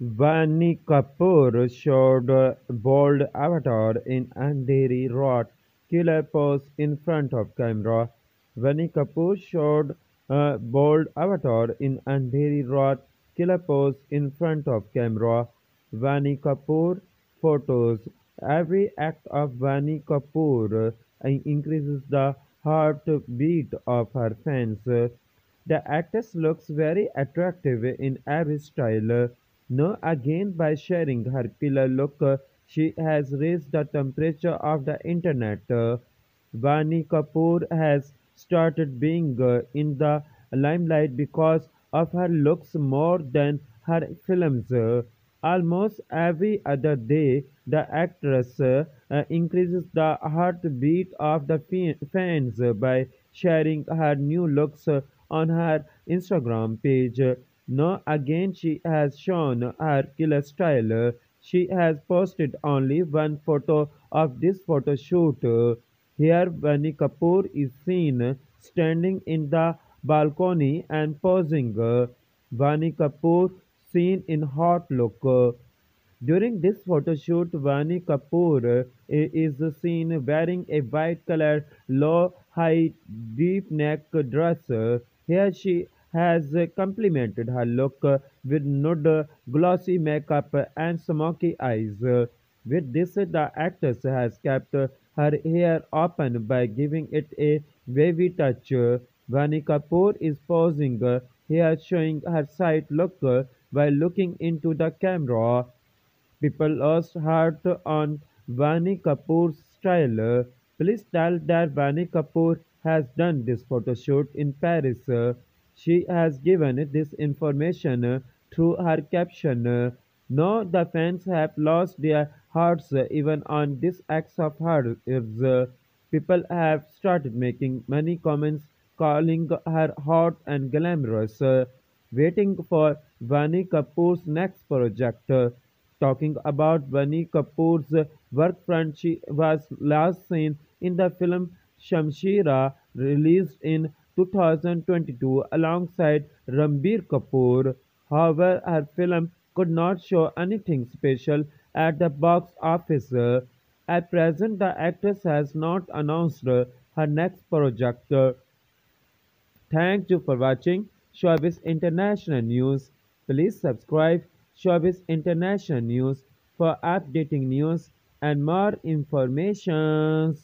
Vaani Kapoor showed a bold avatar in Andheri Raat killer pose in front of camera. Vaani Kapoor showed a bold avatar in Andheri Raat killer pose in front of camera. Vaani Kapoor photos. Every act of Vaani Kapoor uh, increases the heartbeat of her fans. The actress looks very attractive in every style. Now again by sharing her killer look, she has raised the temperature of the internet. Vaani Kapoor has started being uh, in the limelight because of her looks more than her films. Almost every other day, the actress uh, increases the heartbeat of the fans by sharing her new looks on her Instagram page. Now again she has shown her killer style. She has posted only one photo of this photo shoot. Here Vaani Kapoor is seen standing in the balcony and posing. Vaani Kapoor seen in hot look. During this photo shoot, Vaani Kapoor is seen wearing a white color low high deep neck dress. Here she has complemented her look with nude glossy makeup and smoky eyes. With this, the actress has kept her hair open by giving it a wavy touch. Vaani Kapoor is posing here showing her side look while looking into the camera. People lost heart on Vaani Kapoor's style. Please tell that Vaani Kapoor has done this photo shoot in Paris. She has given this information through her caption. Now the fans have lost their hearts even on this act of hers. People have started making many comments calling her hot and glamorous, waiting for Vaani Kapoor's next project. Talking about Vaani Kapoor's work front, she was last seen in the film Shamshera, released in 2022 alongside Ranbir Kapoor. However, her film could not show anything special at the box office. At present, the actress has not announced her next project. Thank you for watching Showbiz International News. Please subscribe Showbiz International News for updating news and more information.